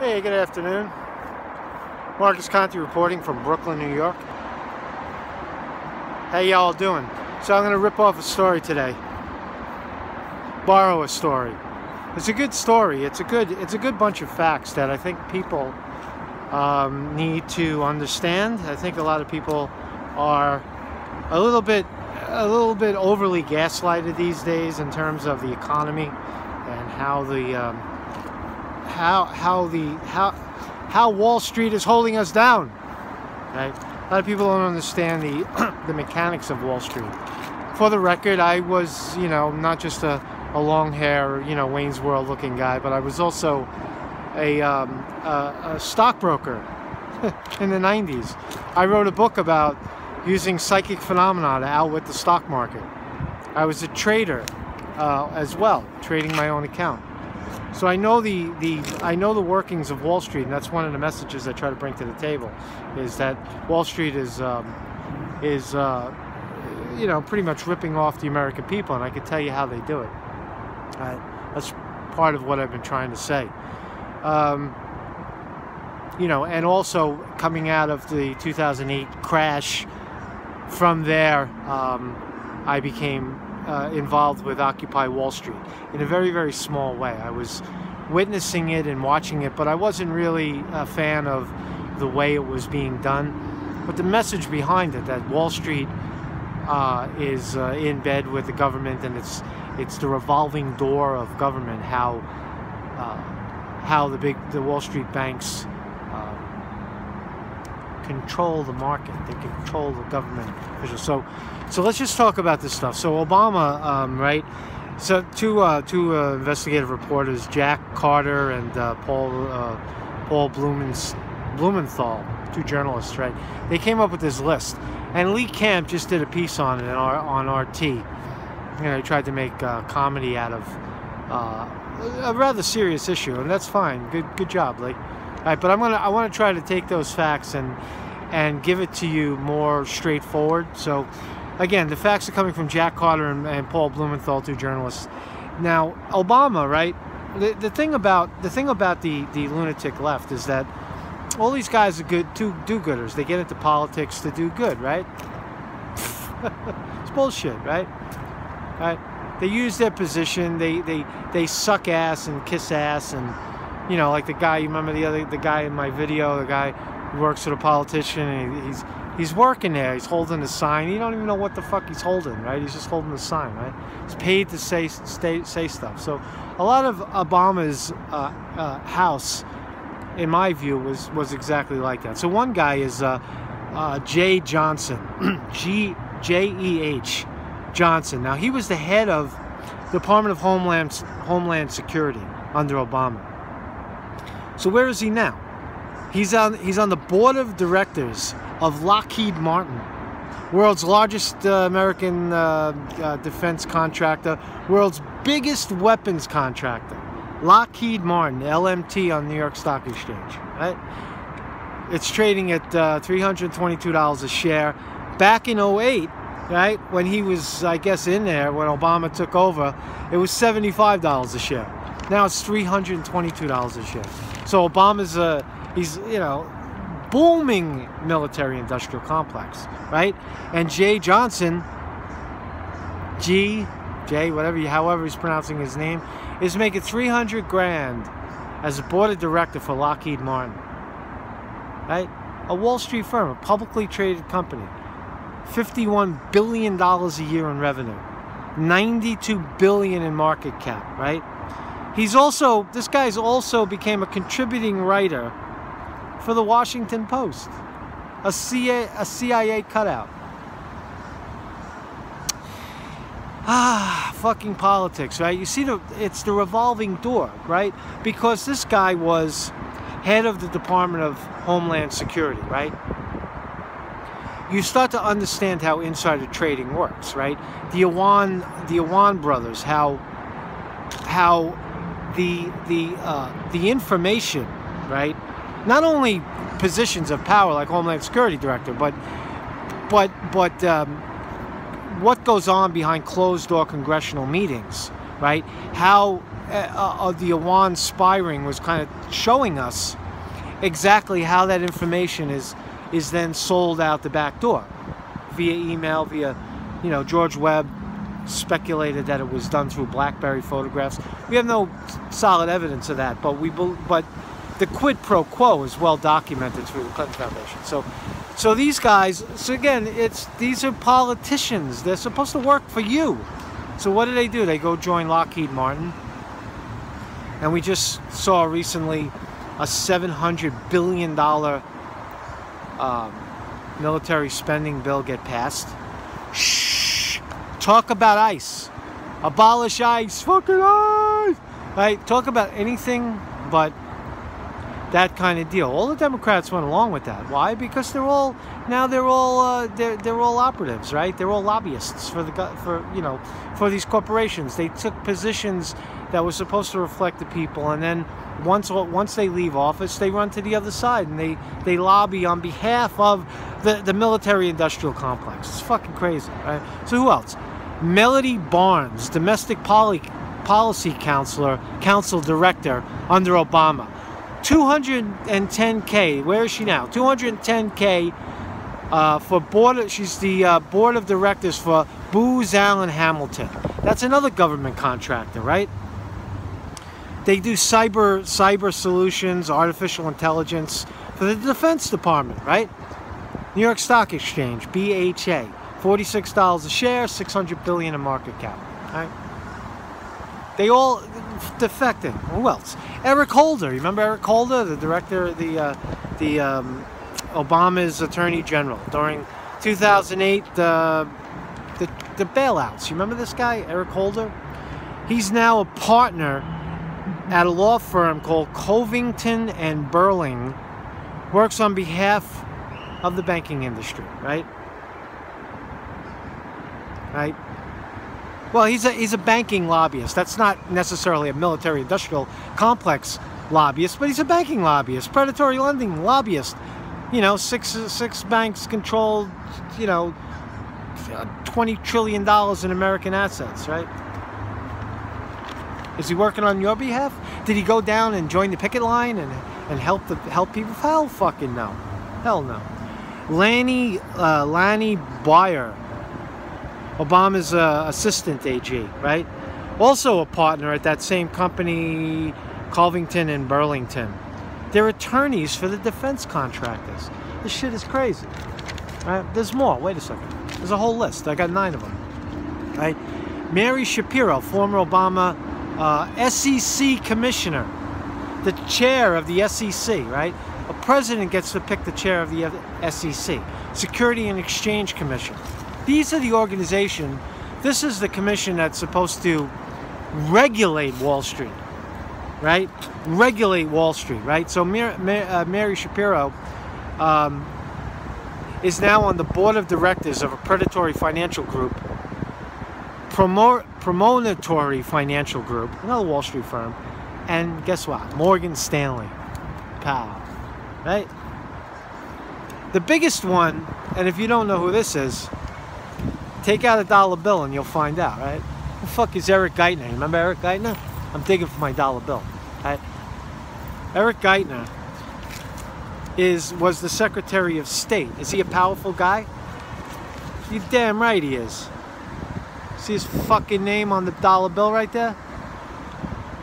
Hey, good afternoon. Marcus Conte reporting from Brooklyn, New York. How y'all doing? So I'm going to rip off a story today. Borrow a story. It's a good story. It's a good it's a good bunch of facts that I think people um, need to understand. I think a lot of people are a little bit a little bit overly gaslighted these days in terms of the economy and how the um, how how the how how Wall Street is holding us down. Right? A lot of people don't understand the the mechanics of Wall Street. For the record, I was you know not just a, a long hair you know Wayne's World looking guy, but I was also a, um, a, a stockbroker in the 90s. I wrote a book about using psychic phenomena to outwit the stock market. I was a trader uh, as well, trading my own account. So I know the, the I know the workings of Wall Street, and that's one of the messages I try to bring to the table, is that Wall Street is um, is uh, you know pretty much ripping off the American people, and I can tell you how they do it. Uh, that's part of what I've been trying to say. Um, you know, and also coming out of the 2008 crash, from there um, I became uh, involved with Occupy Wall Street in a very, very small way. I was witnessing it and watching it, but I wasn't really a fan of the way it was being done. But the message behind it that Wall Street uh, is uh, in bed with the government and it's it's the revolving door of government. How uh, how the big the Wall Street banks control the market. They control the government. So so let's just talk about this stuff. So Obama, um, right? So two uh, two uh, investigative reporters, Jack Carter and uh, Paul uh, Paul Blumens, Blumenthal, two journalists, right? They came up with this list, and Lee Camp just did a piece on it on, on RT. You know, he tried to make uh, comedy out of uh, a rather serious issue, and that's fine. Good good job, Lee. All right, but I'm gonna I want to try to take those facts and and give it to you more straightforward. So again, the facts are coming from Jack Carter and, and Paul Blumenthal, two journalists. Now, Obama, right? The, the thing about the thing about the the lunatic left is that all these guys are good do do-gooders. They get into politics to do good, right? it's bullshit, right? Right? They use their position. They they they suck ass and kiss ass and you know, like the guy. You remember the other the guy in my video, the guy who works for the politician. And he's He's working there. He's holding a sign. You don't even know what the fuck he's holding, right? He's just holding the sign, right? He's paid to say stay, say stuff. So a lot of Obama's uh, uh, house, in my view, was was exactly like that. So one guy is uh, uh Jeh Johnson, G J E H Johnson. Now he was the head of Department of Homeland Homeland Security under Obama. So where is he now? He's on he's on the board of directors of Lockheed Martin, world's largest uh, American uh, uh, defense contractor, world's biggest weapons contractor. Lockheed Martin, LMT on New York Stock Exchange, right? It's trading at uh, $322 a share. Back in 08, right, when he was, I guess, in there, when Obama took over, it was $75 a share. Now it's $322 a share. So Obama's, uh, he's, you know, booming military industrial complex, right? And Jay Johnson, G, J, whatever, however he's pronouncing his name, is making 300 grand as a board of director for Lockheed Martin, right? A Wall Street firm, a publicly traded company, 51 billion dollars a year in revenue, 92 billion in market cap, right? He's also this guy's also became a contributing writer for the Washington Post. A CIA, a CIA cutout. Ah, fucking politics, right? You see, the it's the revolving door, right? Because this guy was head of the Department of Homeland Security, right? You start to understand how insider trading works, right? The Awan, the Awan brothers, how how the the uh, the information, right, not only positions of power like Homeland Security Director, but but but um, what goes on behind closed door congressional meetings, right? How uh, of the Awan spy ring was kind of showing us exactly how that information is is then sold out the back door via email, via you know George Webb speculated that it was done through BlackBerry photographs. We have no solid evidence of that, but we but the quid pro quo is well documented through the Clinton Foundation. So, so these guys. So again, it's these are politicians. They're supposed to work for you. So what do they do? They go join Lockheed Martin. And we just saw recently a 700 billion dollar um, military spending bill get passed. Shh. Talk about ICE. Abolish ICE. Fucking ICE. Right? Talk about anything but that kind of deal. All the Democrats went along with that. Why? Because they're all now they're all uh, they're they're all operatives, right? They're all lobbyists for the for you know for these corporations. They took positions that were supposed to reflect the people, and then once once they leave office, they run to the other side and they they lobby on behalf of the the military-industrial complex. It's fucking crazy, right? So who else? Melody Barnes, domestic poly, policy counselor, council director under Obama. 210k. Where is she now? 210k uh, for board. She's the uh, board of directors for Booz Allen Hamilton. That's another government contractor, right? They do cyber cyber solutions, artificial intelligence for the Defense Department, right? New York Stock Exchange, BHA, forty-six dollars a share, six hundred billion in market cap. Right? They all defecting. Who else? Eric Holder. You remember Eric Holder, the director, the uh, the um, Obama's Attorney General during 2008, the, the the bailouts. You remember this guy, Eric Holder? He's now a partner at a law firm called Covington and Burling. Works on behalf of the banking industry, right? Right? Well, he's a, he's a banking lobbyist. That's not necessarily a military industrial complex lobbyist, but he's a banking lobbyist, predatory lending lobbyist. You know, six, six banks control, you know, $20 trillion in American assets, right? Is he working on your behalf? Did he go down and join the picket line and, and help the help people? Hell fucking no. Hell no. Lanny, uh, Lanny Breuer Obama's uh, assistant AG, right? Also a partner at that same company, Covington and Burlington. They're attorneys for the defense contractors. This shit is crazy. Right? There's more. Wait a second. There's a whole list. I got nine of them. Right? Mary Schapiro, former Obama uh, SEC commissioner, the chair of the SEC, right? A president gets to pick the chair of the SEC, Security and Exchange Commission. These are the organization, this is the commission that's supposed to regulate Wall Street, right? Regulate Wall Street, right? So Mary, uh, Mary Schapiro um, is now on the board of directors of a predatory financial group, promo promontory financial group, another Wall Street firm, and guess what? Morgan Stanley. Pow. Right? The biggest one, and if you don't know who this is, Take out a dollar bill and you'll find out, right? Who the fuck is Eric Geithner? You remember Eric Geithner? I'm digging for my dollar bill. Right? Eric Geithner is was the Secretary of State. Is he a powerful guy? You damn right he is. See his fucking name on the dollar bill right there?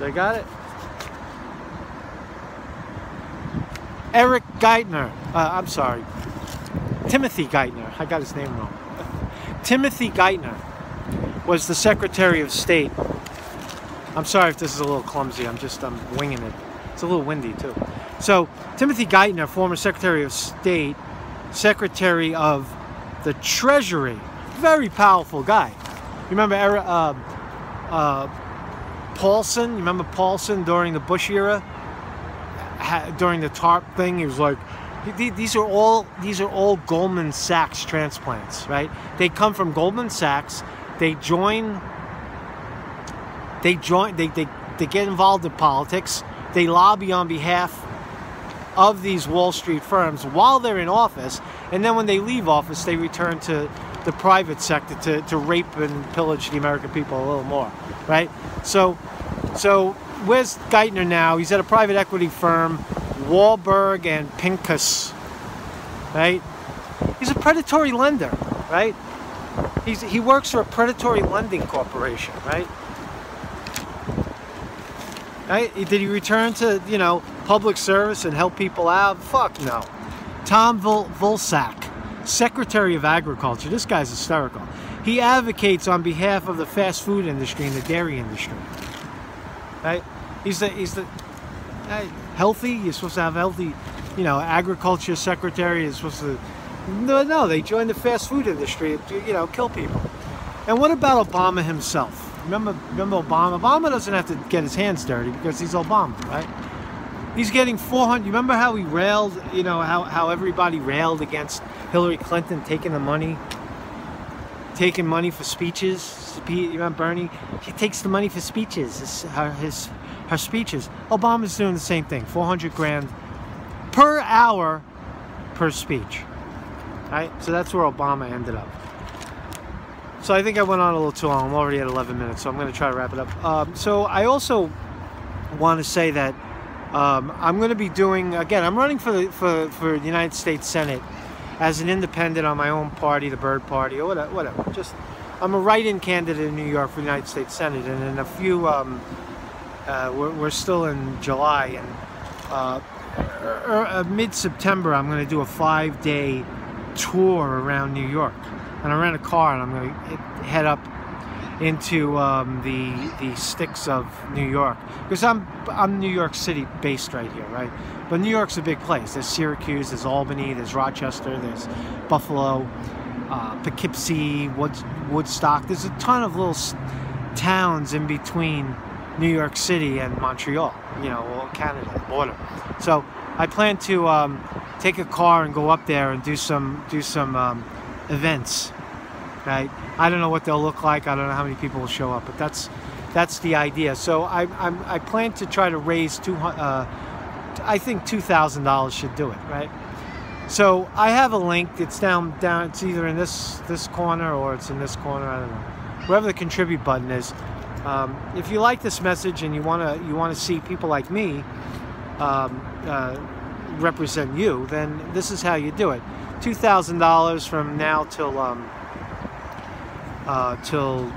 They got it? Eric Geithner. Uh, I'm sorry. Timothy Geithner. I got his name wrong. Timothy Geithner was the Secretary of State. I'm sorry if this is a little clumsy. I'm just I'm winging it. It's a little windy too. So Timothy Geithner, former Secretary of State, Secretary of the Treasury, very powerful guy. You remember uh, uh, Paulson? You remember Paulson during the Bush era? during the TARP thing, he was like, these are all these are all Goldman Sachs transplants, right? They come from Goldman Sachs. They join. They join. They they, they get involved in politics. They lobby on behalf of these Wall Street firms while they're in office, and then when they leave office, they return to the private sector to, to rape and pillage the American people a little more, right? So So where's Geithner now? He's at a private equity firm, Warburg and Pincus, right? He's a predatory lender, right? He's, he works for a predatory lending corporation, right? Right? Did he return to, you know, public service and help people out? Fuck no. Tom Vol Vilsack, Secretary of Agriculture. This guy's hysterical. He advocates on behalf of the fast food industry and the dairy industry. Right? He's the he's the healthy. You're supposed to have healthy, you know, agriculture secretary is supposed to. No, no, they joined the fast food industry to you know kill people. And what about Obama himself? Remember, remember Obama? Obama doesn't have to get his hands dirty because he's Obama, right? He's getting 400. You remember how he railed, you know, how, how everybody railed against Hillary Clinton taking the money, taking money for speeches? You remember Bernie? He takes the money for speeches, his, his, her speeches. Obama's doing the same thing, 400 grand per hour per speech. Right? So that's where Obama ended up. So I think I went on a little too long. I'm already at 11 minutes, so I'm going to try to wrap it up. Um, so I also want to say that um, I'm going to be doing again. I'm running for the for for the United States Senate as an independent on my own party, the Bird Party, or whatever. whatever. Just I'm a write-in candidate in New York for the United States Senate, and in a few, um, uh, we're, we're, still in July, and uh, er, er, mid-September I'm going to do a five-day tour around New York and I rent a car and I'm going to head up into um, the the sticks of New York because I'm I'm New York City based right here, right? But New York's a big place. There's Syracuse, there's Albany, there's Rochester, there's Buffalo, uh, Poughkeepsie, Wood, Woodstock. There's a ton of little towns in between New York City and Montreal. You know, Canada border. So I plan to um, take a car and go up there and do some do some. Um, events, right? I don't know what they'll look like. I don't know how many people will show up, but that's that's the idea. So I I'm, i plan to try to raise two. Uh, I think two thousand dollars should do it, right? So I have a link. It's down down. It's either in this this corner or it's in this corner. I don't know. Wherever the contribute button is. Um, if you like this message and you wanna you wanna see people like me um, uh, represent you, then this is how you do it two thousand dollars from now till um, uh, till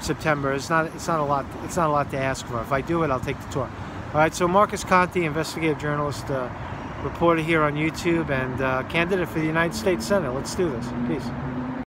September. It's not it's not a lot. It's not a lot to ask for. If I do it, I'll take the tour. All right. So Marcus Conte, investigative journalist, uh, reporter here on YouTube, and uh, candidate for the United States Senate. Let's do this. Peace.